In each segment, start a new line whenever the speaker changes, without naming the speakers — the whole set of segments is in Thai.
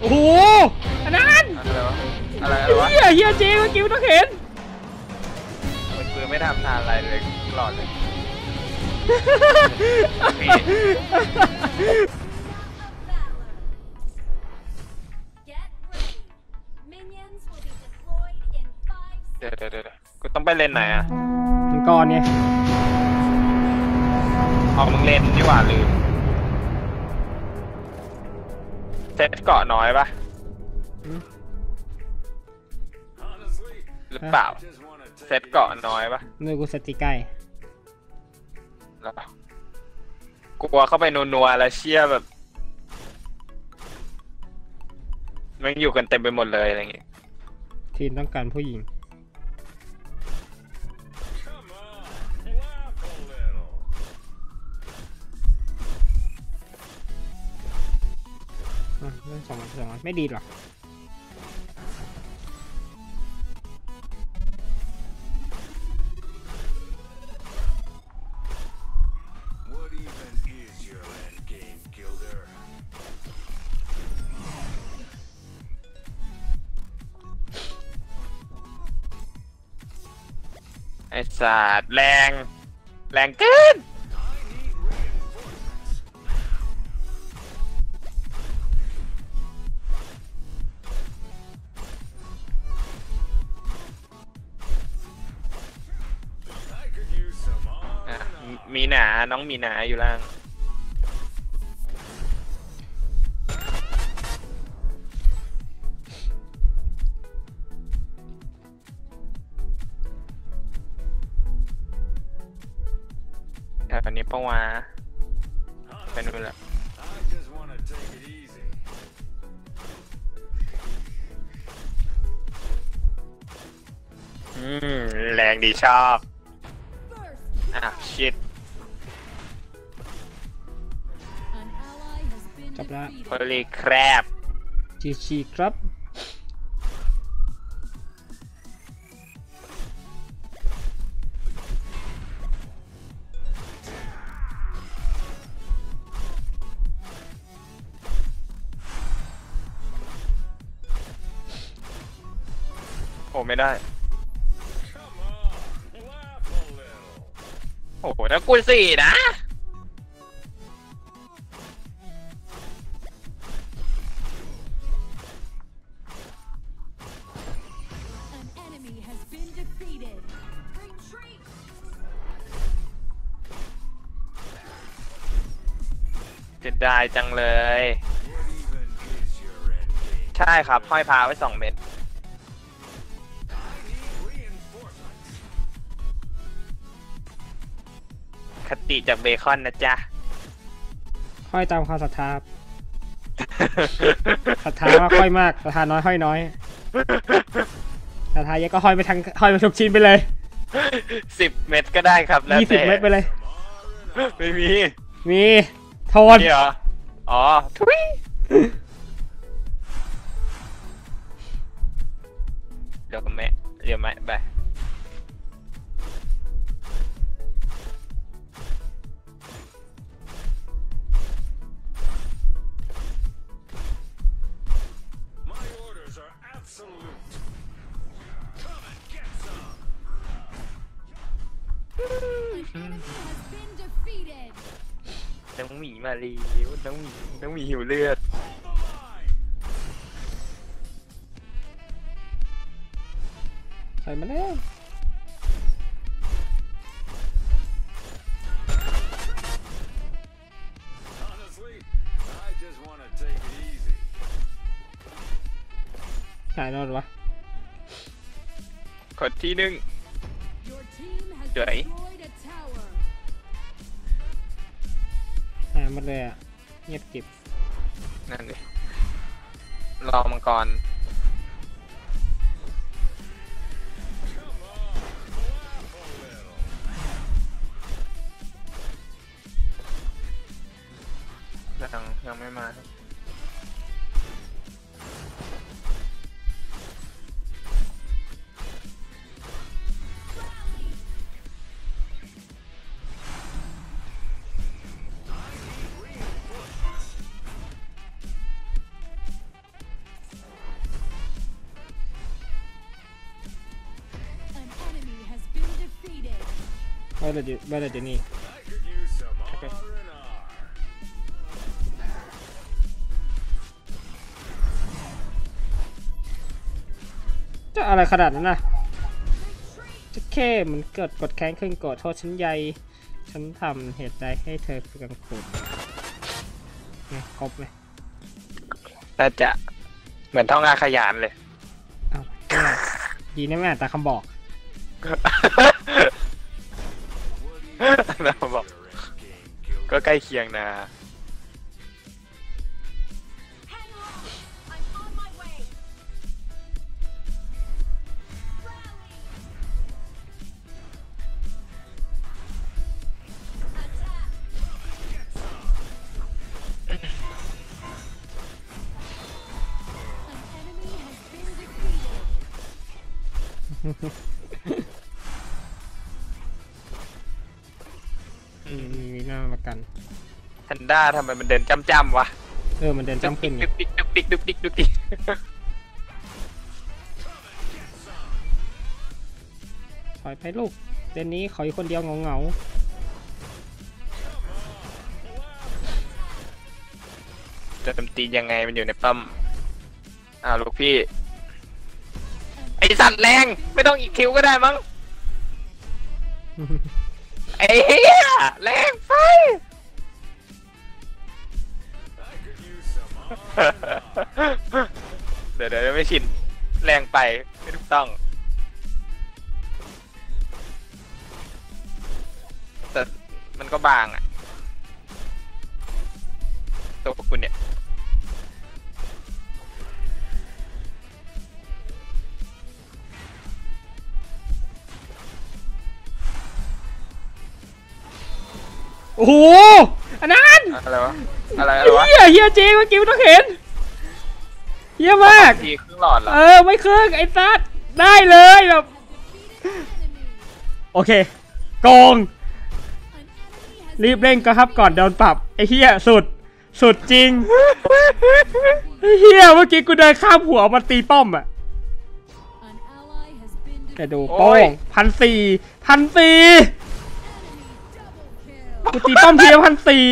โอ้โหอันนั้น
อะไรวะอะไรอะไรวะ
เฮียเฮียเจเมื่อกี้ไม่ต้องเห็น
มันปืนไม่ทำทานอะไรเลยหลอดเลย
Get ready. Minions will be deployed in five
เดี๋ยวเดี๋ยวเดี๋ยวกูต้องไปเล่นไหนอะ
มังกรเนี่ย
เอามึงเล่นดีกว่าลืม ซ็ตเกาะน้อยปะ
อืม
หรือเปล่า เซ็ตเกาะน้อยปะ
มือกูสติใกล้
แล้วกลัวเข้าไปนัวๆแล้วเชี่ยแบบมันอยู่กันเต็มไปหมดเลยอะไรอย่างงี้
ทีมต้องการผู้หญิง สองสองไม่ดีหรอก
What even is your end game, Gilder?
ไอ้สัตว์แรง แรงเกิน มีหนา น้องมีหนาอยู่ล่าง แถวนี้ปะวะไปนู่นแหละ
I just want to take it easy.
อืม แรงดีชอบ อะชิด
has been
จบละ
โพ
defeated.
ลีแครบ
จีชีครับ
โอ้ไม่ได้
Come on, laugh a little.
โอ้โหถ้ากูสี่นะ จะได้จังเลย
What even is your end game?
ใช่ครับห้อยพาไว้สองเม็ด
I need reinforcements.
คติจากเบคอนนะจ๊ะ
ค่อยตามความศรัทธาครับศรัทธาว่าค่อยมากศรัทธาน้อยค่อยน้อยศรัทธาเยอะก็ค่อยไปทั้งค่อยไปทุกชิ้นไปเลย
สิบเม็ดก็ได้ครับแล้ว
ยี่สิบ
แต่
เม็ดไปเลย
ไม่มี
มี โทษ
นี่เหรอ อ๋อทุยเดี๋ยวกับแม่เดี๋ยวแม่ไป น้องหมีน้องหมีหิวเลือด
ใส่มาแล้ว
Honestly, I just want to take it easy.
ใส่นอนวะ
กดที่หนึ่ง
Your team has
Đấy.
destroyed a tower.
หาหมดเลยอะ เงียบกิบ
นั่นเลยรอมังกร ยังยังไม่มาครับ
ว่าแต่ว่าแต่เจนี่
I could use some R and R.
จะอะไรขนาดนั้นน่ะจะแค่มันเกิดกดแค้นขึ้นโกรธโทษฉันใหญ่ฉันทำเหตุใดให้เธอคือกังขุนไงครบไหม
น่าจะเหมือนท่องอาขยานเลย
อ้าวเนี่ยดีนะไม่อ่านตามคำบอก
เราบอก ก็ใกล้เคียงนะ
Hang on! I'm on my way! Rally! Attack!
มีหน้ามากัน
แพนด้าทำไมมันเดินจ้ำจ้ำๆวะ
เออมันเดินจ้ำขึ้นไง
ดุกดิกดุกดิกดุกดิกดุกดิก
ถอยไปลูกเดนนี้ขออยู่คนเดียวเหงา
จะทำตียังไงมันอยู่ในปั๊มอ้าวลูกพี่ ไอสัตว์แรง ไม่ต้องอีกคิวก็ได้มั้ง
ๆ
ไอ้เหี้ยแรงไปเดี๋ยวเดี๋ยวไม่ชิน แรงไป ไม่ถูกต้อง แต่มันก็บางอะตัวพวกคุณเนี่ย
โอ้โหอันนั้น
อะไรวะอะไรอะไรวะ
เฮียเฮียจริงเมื่อกี้ไม่ต้องเห็นเฮียมาก
ทีครึ่งหลอดเหรอ
เออไม่ครึ่งไอ้ซัดได้เลยแบบโอเคโกง
An enemy has
รีบเร่งก็ครับก่อนโดนปรับไอ้เฮียสุด สุดจริงไอ้เฮียเมื่อกี้กูเดินข้ามหัวมาตีป้อมอะ
An ally has been
แต่ดู
โอ้
โป้
ย
งพันสี่พันสี่ ตีป้อมทีละพันสี่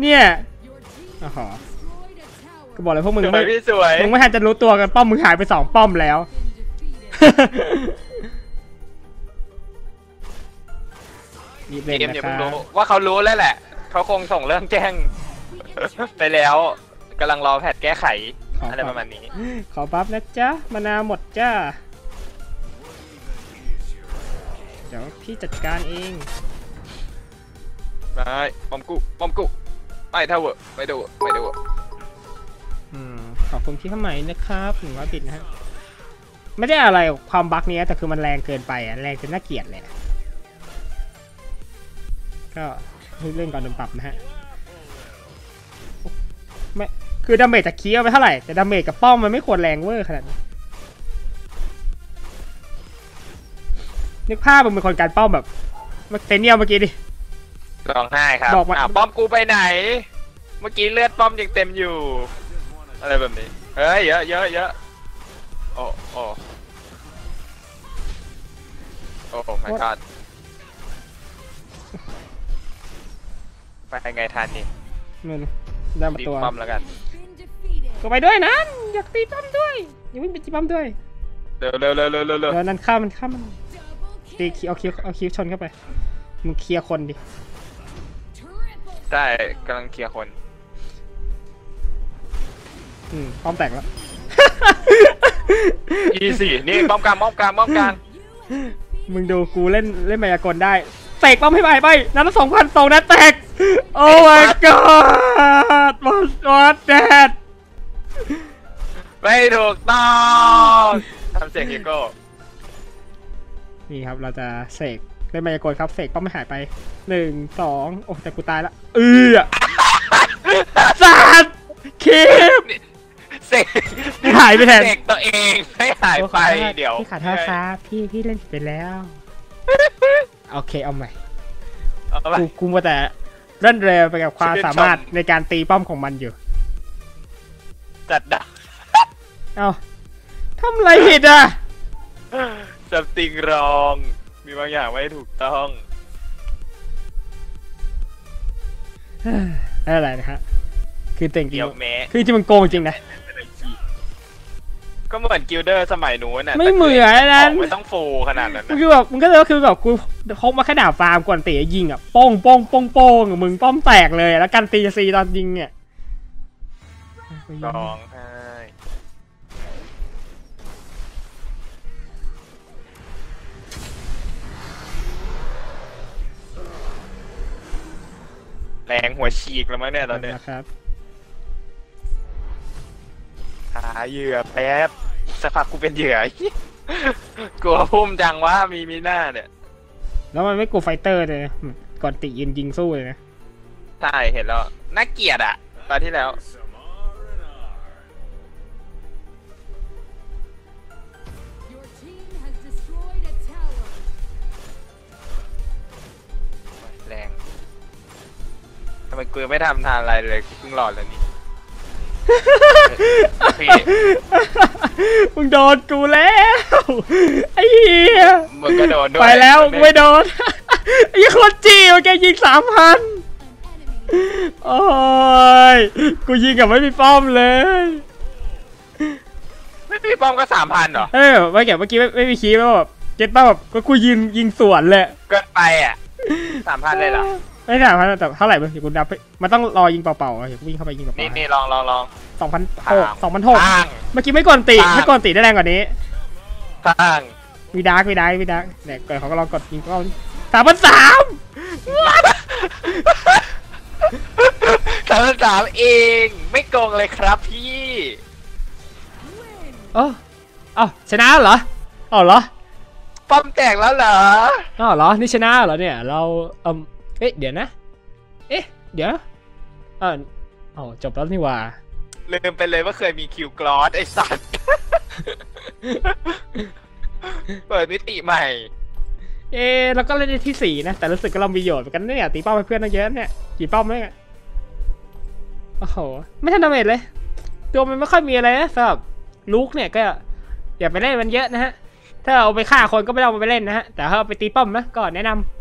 เนี่ย
Your team
อ๋อ
destroyed a tower.
ก็บอกเลยพวกมึง
สว
ไม่
ยพี่สวย
มึงไม่ทันจะรู้ตัวกันป้อมมึงหายไปสองป้อมแล้ว
Been defeated.
รีบเล่น
เกม
นะ
อย่า
ค
เพิ่ง
รับ
รู้ว่าเขารู้แล้วแหละ เขาคงส่งเรื่องแจ้ง ไปแล้วกำลังรอแพทแก้ไข
ขอ
อะไรประมาณนี้
ขอบัฟนะจ๊ะมานาวหมดจ้า เดี๋ยวพี่จัดการเอง
ไม่ปอมกุปอมกุไม่เท่าเวอร์ไม่ดูไม่ดู
อืมขอบคุณที่เข้าใหม่นะครับหนึ่งร้อยบิตนะฮะไม่ได้อะไรความบั๊กนี้แต่คือมันแรงเกินไปอะแรงจนน่าเกลียดเลยก็เรื่องก่อนโดนปรับนะฮะไม่คือดาเมจจากคีเอาไปเท่าไหร่แต่ดาเมจกับป้อมมันไม่ควรแรงเวอร์ขนาดนี้นนึกภาพมึงเป็นคนการป้อมแบบเซเนียลเมื่อกี้ดิ
ร้องไห้ครับ
บอกมา
อ้าวป้อมกูไปไหน เมื่อกี้เลือดป้อมยังเต็มอยู่ อะไรแบบนี้ เฮ้ยเยอะเยอะเยอะโอ้โอ้โอ้ my god ไปไงทันนี่
นั่นได้มา
ตี
ตัว
ป้อมแล้วกัน
Been defeated.
ก็ไปด้วยนะอยากตีป้อมด้วยอย่าวิ่งไปตีป้อมด้วย
เร็วเร็วเร็วเร็วเร็วเร็ว
เดี๋ยวนั้นข้ามมันข้ามมัน
Double
ตี
kill.
คิวเอาคิวเอาคิวชนเข้าไปมึงเคลียร์คนดิ
Triple
ได้กำลังเคลียร์คน
อืมป้อมแตกแล้ว
อีสี่นี่ป้อมกลางป้อมกลางป้อมกลาง
มึงดูกูเล่นเล่นมายากลได้เตกป้อมให้ไปไปนัดละสองพันสองนัดแตก โอ้ my god what what that
ไม่ถูกต้องทำเสียงฮิโก้
นี่ครับเราจะเสก เล่นมายากลครับเสกป้อมไม่หายไปหนึ่งสองโอ้แต่กูตายละเออสัตว์คิป
เสก
หายไปแทน
เสกตัวเองให้หายไปเดี๋ยว
พี่ขาดโทษครับพี่พี่เล่นผิดไปแล้วโอเคเอาใหม่
เอาไป
กูกูมาแต่เล่นเร็วไปกับความ
ชื่นชม
สามารถในการตีป้อมของมันอยู่
จัดดา
เอ้าทำอะไรผิดอะ
จับติงรอง มีบางอย่างไว้ถูกต้อง
อะไรนะฮะ คือเต่งจริ
เกียวแม
คือที่มันโกงจริงนะ
ก็เหมือนกิลเดอร์สมัยนู้นน่ะ
ไม่เหมือนนั้น
ไม่ต้องโฟขนาดนั้น
คือแบบมันก็เลยคือแบบกูพกมาขนาดฟาร์มก่อนเตะยิงอะป้องป้องป้องป้องมึงป้อมแตกเลย แล้วกันตีซีตอนยิงเนี่ย
ลองฮ แรงหัวฉีกแล้วมั้งเนี่ยตอนเนี้ย
นะครับ
หาเหยื่อแป๊บสักพักกูเป็นเหยื่อ กลัวพุ่มจังว่ามีมีหน้าเนี่ย
แล้วมันไม่กลัวไฟเตอร์เลยนะก่อนติยืนยิงสู้เลยนะ
ใช่เห็นแล้ว น่าเกลียดอะตอนที่แล้ว ทำไมกูยังไม่ทำทานอะไรเลยกูเพิ่งหลอดแล้วนี่ พี่
มึงโดนกูแล้ว ไอ้เหี้ย
มึงก็โดนด้วย
ไปแล้วกูไม่โดน ไอ้คนจีมันแกยิงสามพัน
An enemy
โอ้ย กูยิงกับไม่มีป้อมเลย
ไม่มีป้อมก็สามพันเหรอ
เออไม่เก็บเมื่อกี้ไม่ไม่มีคีย์แบบเก็ตป้าแบบก็กูยิงยิงสวนเลย
เกินไปอะสามพันเลยเหรอ
ไม่ถามพันแต่เท่าไหร่เมื่อกี้กูนับไปมันต้องรอยิงเปล่าๆอะอย่ากูวิ่งเข้าไปยิงเป
นี่
ล่า
นี่ลองลองลอง
สองพันห
ปั
ก
ง
สองพันหก
ปัง
เมื่อกี้ไม่กดติ
ปัง
ไม่กดติได้แรงกว่านี้
ตั้ง
มีดาร์กมีดาร์กมีดาร์กเนี่ยก่อนเขาก็ลองกดยิงก็สามพันสาม
สามพันสามเองไม่โกงเลยครับพี่
win.
เออเอ้าชนะเหรอเอ้าเหรอ
ป้อมแตกแล้วเหรอ
อ้าวเหรอ นี่ชนะเหรอเนี่ย เราเอม เอ๊ะเดี๋ยวนะ เอ๊ะ เดี๋ยวเอออ๋อจบแล้วนี่หว่า
ลืมไปเลยว่าเคยมีคิวกรอสไอสัตว์เปิดมิติใหม่
เอ๊ะเราก็เล่นได้ที่สี่นะ แต่รู้สึกว่าเรามีประโยชน์เหมือนกันนะเนี่ยตีเป้าให้เพื่อนตั้งเยอะเนี่ยกี่เป้าไหมเนี่ยโอ้โห ไม่ทันดาเมจเลย ตัวมันไม่ค่อยมีอะไรนะสำหรับลูกเนี่ยก็ อย่าไปเล่นมันเยอะนะฮะ ถ้าเอาไปฆ่าคนก็ไม่ต้องเอาไปเล่นนะฮะ แต่ถ้าเอาไปตีป้อมนะก็แนะนำ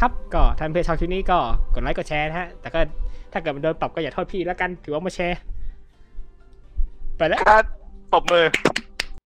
ครับก็ทันเพจชาวคลิปนี้ก็กดไลค์กดแชร์นะฮะ แต่ก็ถ้าเกิดมันโดนปรับก็อย่าโทษพี่แล้วกัน ถือว่ามาแชร์ ไปแล้ว
ครับปรบมือ